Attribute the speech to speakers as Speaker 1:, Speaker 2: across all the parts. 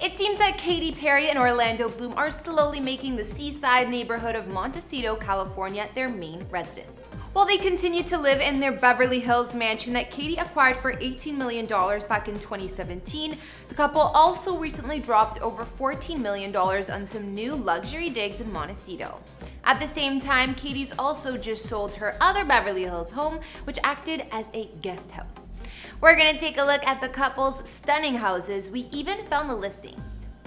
Speaker 1: It seems that Katy Perry and Orlando Bloom are slowly making the seaside neighborhood of Montecito, California their main residence. While they continue to live in their Beverly Hills mansion that Katy acquired for $18 million back in 2017, the couple also recently dropped over $14 million on some new luxury digs in Montecito. At the same time, Katy's also just sold her other Beverly Hills home, which acted as a guest house. We're gonna take a look at the couple's stunning houses. We even found the listings.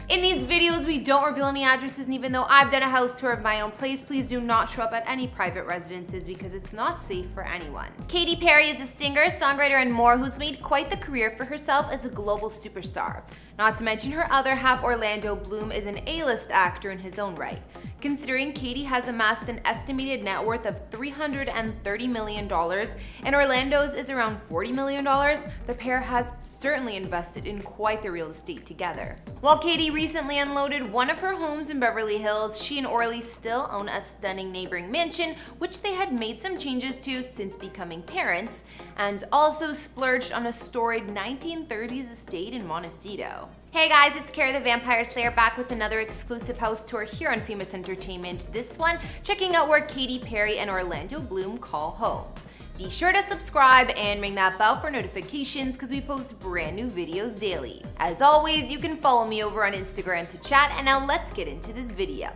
Speaker 1: In these videos, we don't reveal any addresses, and even though I've done a house tour of my own place, please do not show up at any private residences because it's not safe for anyone. Katy Perry is a singer, songwriter, and more who's made quite the career for herself as a global superstar. Not to mention her other half, Orlando Bloom, is an A-list actor in his own right. Considering Katy has amassed an estimated net worth of $330 million and Orlando's is around $40 million, the pair has certainly invested in quite the real estate together. While Katy recently unloaded one of her homes in Beverly Hills, she and Orly still own a stunning neighboring mansion, which they had made some changes to since becoming parents, and also splurged on a storied 1930s estate in Montecito. Hey guys, it's Kara the Vampire Slayer back with another exclusive house tour here on Famous Entertainment. This one, checking out where Katy Perry and Orlando Bloom call home. Be sure to subscribe and ring that bell for notifications because we post brand new videos daily. As always, you can follow me over on Instagram to chat and now let's get into this video.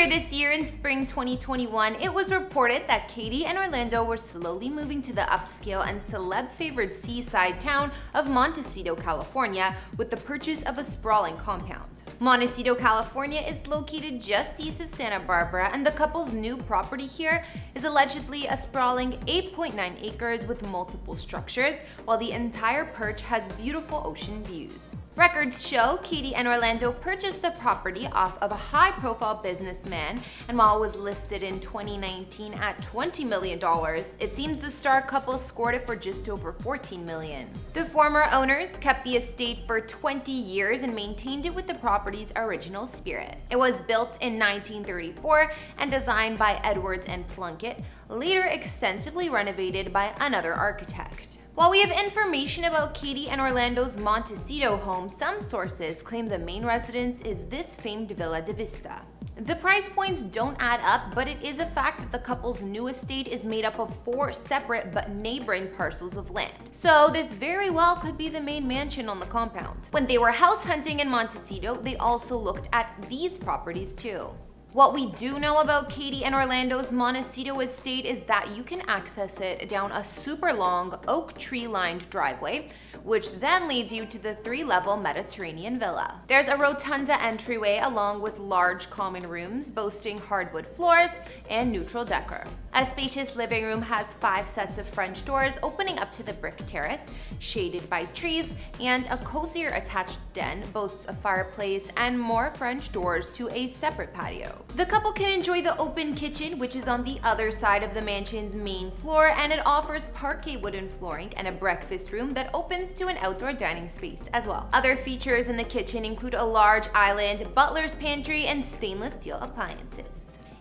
Speaker 1: Earlier this year in spring 2021, it was reported that Katy and Orlando were slowly moving to the upscale and celeb-favored seaside town of Montecito, California, with the purchase of a sprawling compound. Montecito, California is located just east of Santa Barbara, and the couple's new property here is allegedly a sprawling 8.9 acres with multiple structures, while the entire perch has beautiful ocean views. Records show Katy and Orlando purchased the property off of a high-profile businessman, and while it was listed in 2019 at $20 million, it seems the star couple scored it for just over 14 million. The former owners kept the estate for 20 years and maintained it with the property's original spirit. It was built in 1934 and designed by Edwards and Plunkett, later extensively renovated by another architect. While we have information about Katy and Orlando's Montecito home, some sources claim the main residence is this famed Villa de Vista. The price points don't add up, but it is a fact that the couple's new estate is made up of four separate but neighboring parcels of land. So this very well could be the main mansion on the compound. When they were house hunting in Montecito, they also looked at these properties too. What we do know about Katy and Orlando's Montecito estate is that you can access it down a super long oak tree lined driveway, which then leads you to the three level Mediterranean villa. There's a rotunda entryway along with large common rooms boasting hardwood floors and neutral decor. A spacious living room has five sets of French doors opening up to the brick terrace, shaded by trees, and a cozier attached den boasts a fireplace and more French doors to a separate patio. The couple can enjoy the open kitchen, which is on the other side of the mansion's main floor, and it offers parquet wooden flooring and a breakfast room that opens to an outdoor dining space as well. Other features in the kitchen include a large island, butler's pantry, and stainless steel appliances.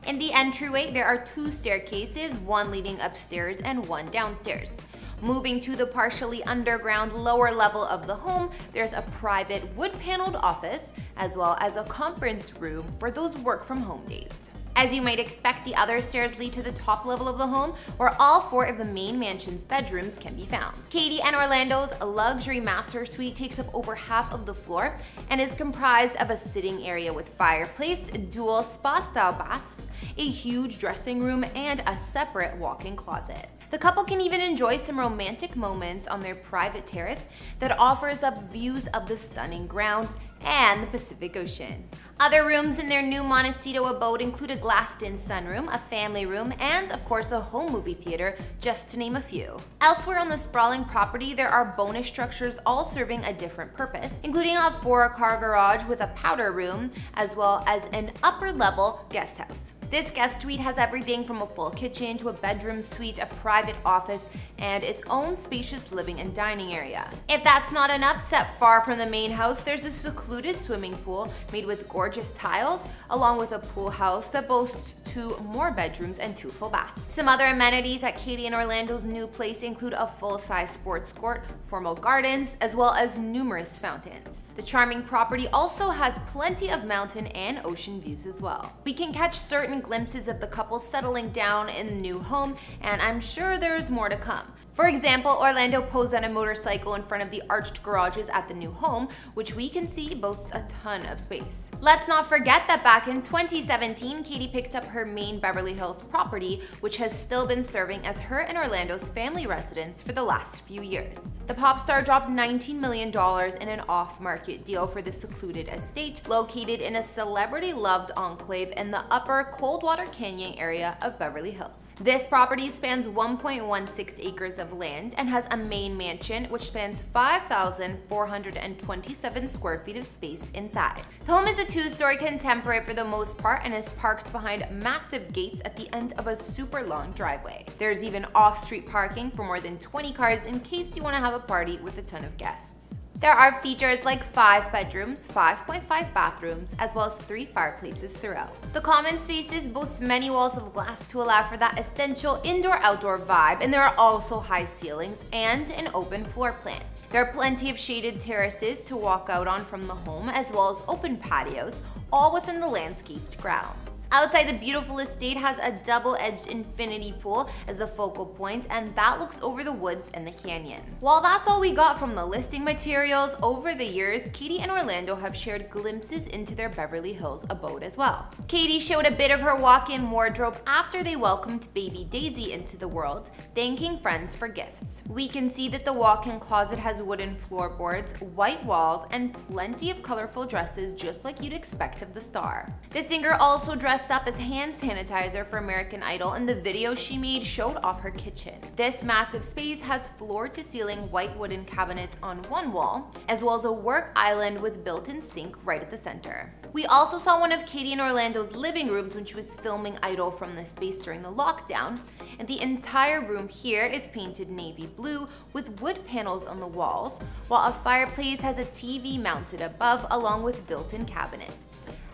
Speaker 1: In the entryway, there are two staircases, one leading upstairs and one downstairs. Moving to the partially underground lower level of the home, there's a private wood-paneled office, as well as a conference room for those work from home days. As you might expect, the other stairs lead to the top level of the home, where all four of the main mansion's bedrooms can be found. Katy and Orlando's luxury master suite takes up over half of the floor and is comprised of a sitting area with fireplace, dual spa-style baths, a huge dressing room, and a separate walk-in closet. The couple can even enjoy some romantic moments on their private terrace that offers up views of the stunning grounds and the Pacific Ocean. Other rooms in their new Montecito abode include a glassed-in sunroom, a family room, and of course a home movie theater, just to name a few. Elsewhere on the sprawling property, there are bonus structures all serving a different purpose, including a four-car garage with a powder room, as well as an upper-level guest house. This guest suite has everything from a full kitchen to a bedroom suite, a private office, and its own spacious living and dining area. If that's not enough, set far from the main house, there's a secluded swimming pool made with gorgeous gorgeous tiles, along with a pool house that boasts two more bedrooms and two full baths. Some other amenities at Katy and Orlando's new place include a full-size sports court, formal gardens, as well as numerous fountains. The charming property also has plenty of mountain and ocean views as well. We can catch certain glimpses of the couple settling down in the new home, and I'm sure there's more to come. For example, Orlando posed on a motorcycle in front of the arched garages at the new home, which we can see boasts a ton of space. Let's not forget that back in 2017, Katy picked up her main Beverly Hills property, which has still been serving as her and Orlando's family residence for the last few years. The pop star dropped $19 million in an off-market deal for the secluded estate, located in a celebrity-loved enclave in the upper Coldwater Canyon area of Beverly Hills. This property spans 1.16 acres of of land and has a main mansion which spans 5,427 square feet of space inside. The home is a two-story contemporary for the most part and is parked behind massive gates at the end of a super long driveway. There's even off-street parking for more than 20 cars in case you want to have a party with a ton of guests. There are features like 5 bedrooms, 5.5 bathrooms, as well as 3 fireplaces throughout. The common spaces boast many walls of glass to allow for that essential indoor-outdoor vibe, and there are also high ceilings and an open floor plan. There are plenty of shaded terraces to walk out on from the home, as well as open patios, all within the landscaped grounds. Outside, the beautiful estate has a double-edged infinity pool as the focal point, and that looks over the woods and the canyon. While that's all we got from the listing materials, over the years, Katy and Orlando have shared glimpses into their Beverly Hills abode as well. Katy showed a bit of her walk-in wardrobe after they welcomed baby Daisy into the world, thanking friends for gifts. We can see that the walk-in closet has wooden floorboards, white walls, and plenty of colorful dresses just like you'd expect of the star. The singer also dressed dressed up as hand sanitizer for American Idol and the video she made showed off her kitchen. This massive space has floor-to-ceiling white wooden cabinets on one wall, as well as a work island with built-in sink right at the center. We also saw one of Katy and Orlando's living rooms when she was filming Idol from this space during the lockdown, and the entire room here is painted navy blue with wood panels on the walls, while a fireplace has a TV mounted above along with built-in cabinets.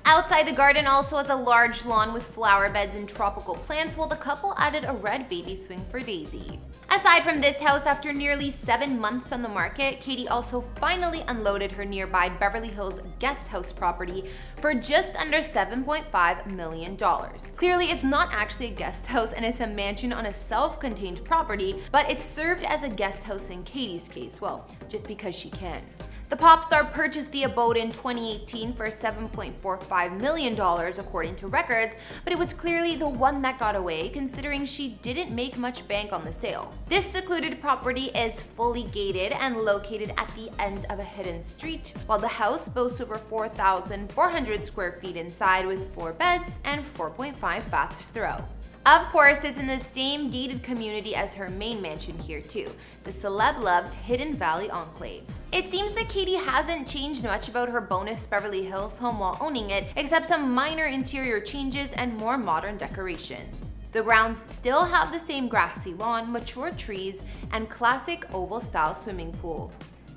Speaker 1: Outside the garden also has a large lawn with flower beds and tropical plants while the couple added a red baby swing for Daisy. Aside from this house, after nearly seven months on the market, Katy also finally unloaded her nearby Beverly Hills guest house property for just under $7.5 million. Clearly, it's not actually a guest house and it's a mansion on a self-contained property, but it served as a guest house in Katy's case, well, just because she can. The pop star purchased the abode in 2018 for $7.45 million according to records, but it was clearly the one that got away considering she didn't make much bank on the sale. This secluded property is fully gated and located at the end of a hidden street, while the house boasts over 4,400 square feet inside with 4 beds and 4.5 baths throughout. Of course, it's in the same gated community as her main mansion here too, the celeb-loved Hidden Valley Enclave. It seems that Katy hasn't changed much about her bonus Beverly Hills home while owning it, except some minor interior changes and more modern decorations. The grounds still have the same grassy lawn, mature trees, and classic oval-style swimming pool.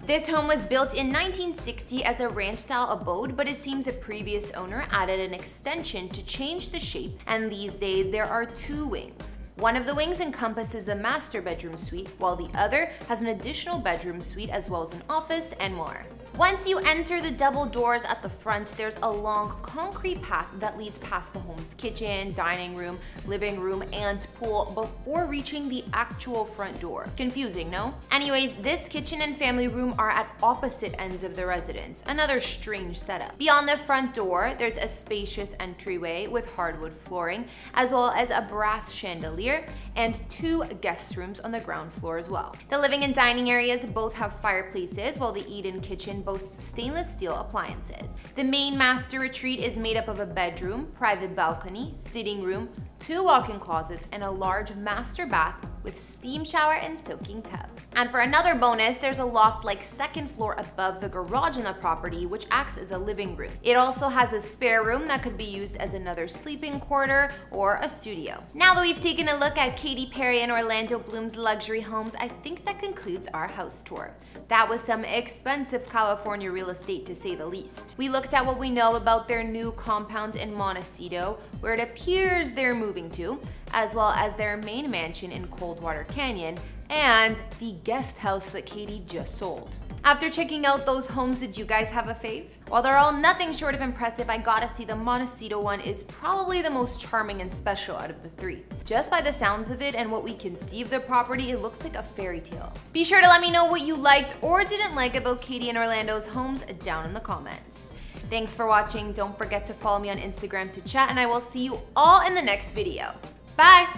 Speaker 1: This home was built in 1960 as a ranch-style abode, but it seems a previous owner added an extension to change the shape, and these days there are two wings. One of the wings encompasses the master bedroom suite, while the other has an additional bedroom suite as well as an office and more. Once you enter the double doors at the front, there's a long concrete path that leads past the home's kitchen, dining room, living room, and pool before reaching the actual front door. Confusing, no? Anyways, this kitchen and family room are at opposite ends of the residence, another strange setup. Beyond the front door, there's a spacious entryway with hardwood flooring, as well as a brass chandelier and two guest rooms on the ground floor as well. The living and dining areas both have fireplaces, while the eat-in kitchen boasts stainless steel appliances. The main master retreat is made up of a bedroom, private balcony, sitting room, two walk-in closets, and a large master bath with steam shower and soaking tub. And for another bonus, there's a loft-like second floor above the garage in the property, which acts as a living room. It also has a spare room that could be used as another sleeping quarter or a studio. Now that we've taken a look at Katy Perry and Orlando Bloom's luxury homes, I think that concludes our house tour. That was some expensive California real estate to say the least. We looked at what we know about their new compound in Montecito, where it appears they're moving to, as well as their main mansion in Coldwater Canyon, and the guest house that Katy just sold. After checking out those homes, did you guys have a fave? While they're all nothing short of impressive, I gotta see the Montecito one is probably the most charming and special out of the three. Just by the sounds of it and what we can see of the property, it looks like a fairy tale. Be sure to let me know what you liked or didn't like about Katy and Orlando's homes down in the comments. Thanks for watching. Don't forget to follow me on Instagram to chat, and I will see you all in the next video. Bye!